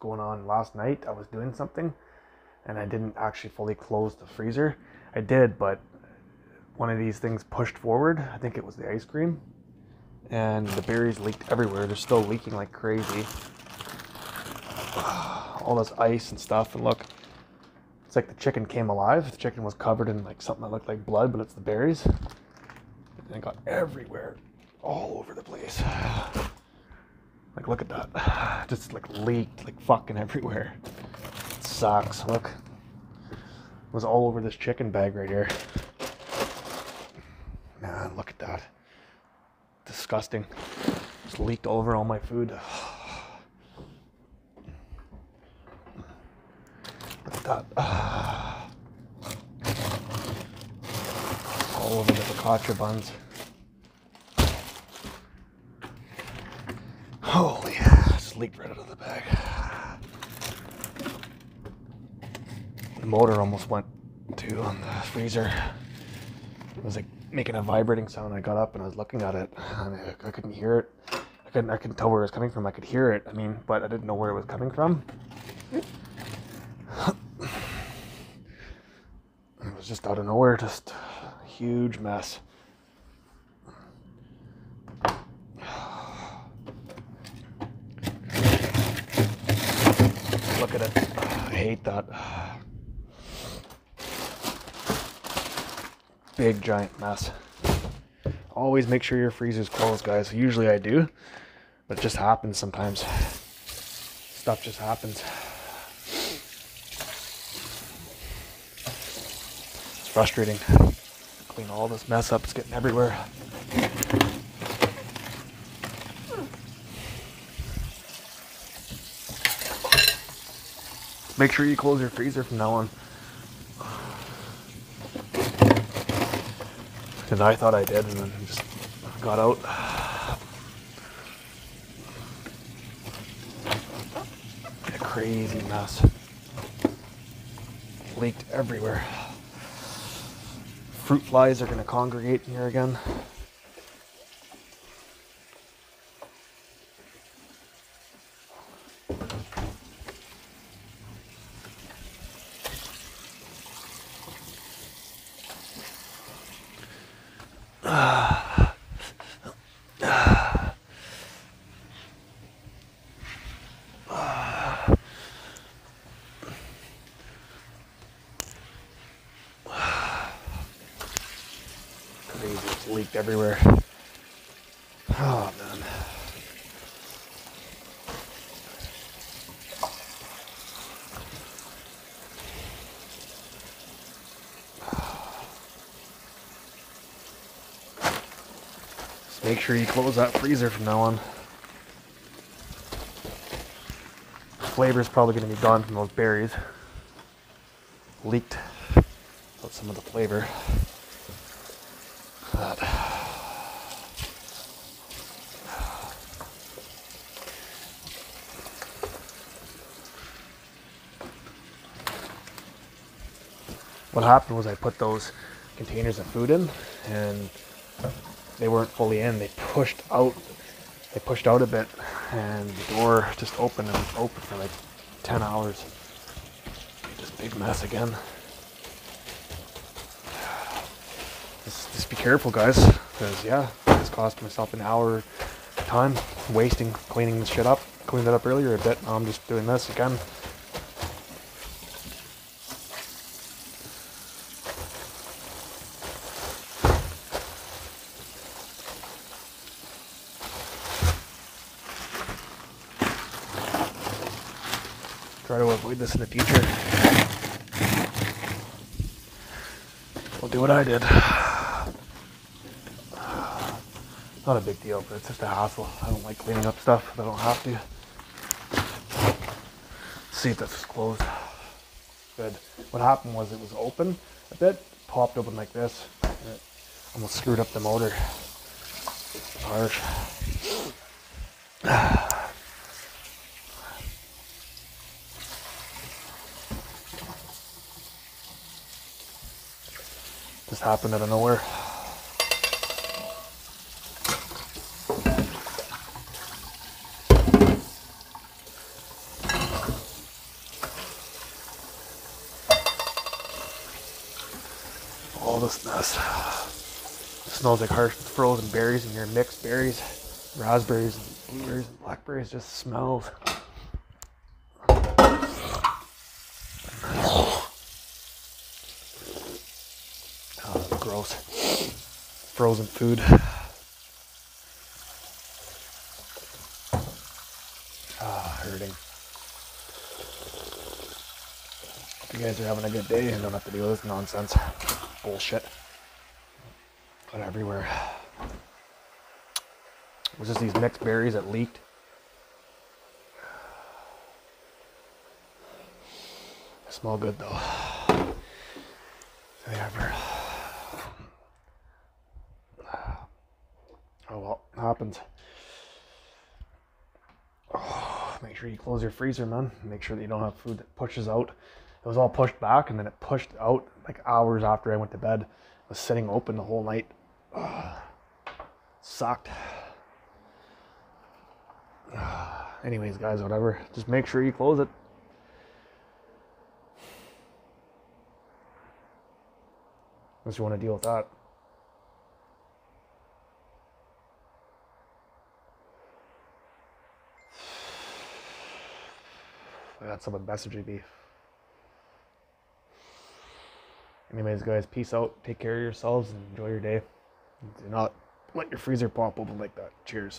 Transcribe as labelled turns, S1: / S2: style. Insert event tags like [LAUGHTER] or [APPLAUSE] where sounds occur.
S1: going on last night. I was doing something and I didn't actually fully close the freezer. I did, but one of these things pushed forward. I think it was the ice cream. And the berries leaked everywhere. They're still leaking like crazy. [SIGHS] All this ice and stuff. And look, it's like the chicken came alive. The chicken was covered in like something that looked like blood, but it's the berries. And it got everywhere, all over the place. Look at that. [SIGHS] Just like leaked, like fucking everywhere. It sucks. Look. It was all over this chicken bag right here. Man, look at that. Disgusting. Just leaked all over all my food. [SIGHS] Look at that. [SIGHS] All over the focaccia buns. Holy, just leaked right out of the bag. The motor almost went too on the freezer. It was like making a vibrating sound. I got up and I was looking at it, I, I couldn't hear it. I couldn't. I couldn't tell where it was coming from. I could hear it. I mean, but I didn't know where it was coming from. [COUGHS] It was just out of nowhere. Just huge mess. Look at it. I hate that. Big giant mess. Always make sure your freezer's closed, guys. Usually I do, but it just happens sometimes. Stuff just happens. It's frustrating. Clean all this mess up. It's getting everywhere. Make sure you close your freezer from now on. And I thought I did, and then just got out. A crazy mess. Leaked everywhere. Fruit flies are going to congregate here again. Crazy, it's leaked everywhere. Oh man. Just make sure you close that freezer from now on. Flavor is probably going to be gone from those berries. Leaked out some of the flavor. But what happened was I put those containers of food in and they weren't fully in. They pushed out they pushed out a bit and the door just opened and was open for like 10 hours. This big mess again. Just, just be careful, guys, because yeah, this cost myself an hour time wasting cleaning this shit up. Cleaned it up earlier a bit. I'm just doing this again. Try to avoid this in the future. I'll do what I did. Not a big deal, but it's just a hassle. I don't like cleaning up stuff if I don't have to. Let's see if this is closed. Good. What happened was it was open a bit, popped open like this. and It almost screwed up the motor. It's harsh. [SIGHS] Just happened out of nowhere. All this mess. It smells like harsh frozen berries and your mixed berries, raspberries and blueberries and blackberries. Just smells. Oh, gross. Frozen food. Ah, hurting. Hope you guys are having a good day and don't have to deal with this nonsense. Bullshit. Got everywhere. It was just these mixed berries that leaked. They smell good though. They ever. Oh well, happens. Oh, make sure you close your freezer, man. Make sure that you don't have food that pushes out. It was all pushed back and then it pushed out like hours after I went to bed. It was sitting open the whole night. Ugh. Sucked. [SIGHS] Anyways, guys, whatever. Just make sure you close it. Unless you want to deal with that. [SIGHS] I got someone messaging me. Anyways, guys, peace out. Take care of yourselves and enjoy your day. Do not let your freezer pop open like that. Cheers.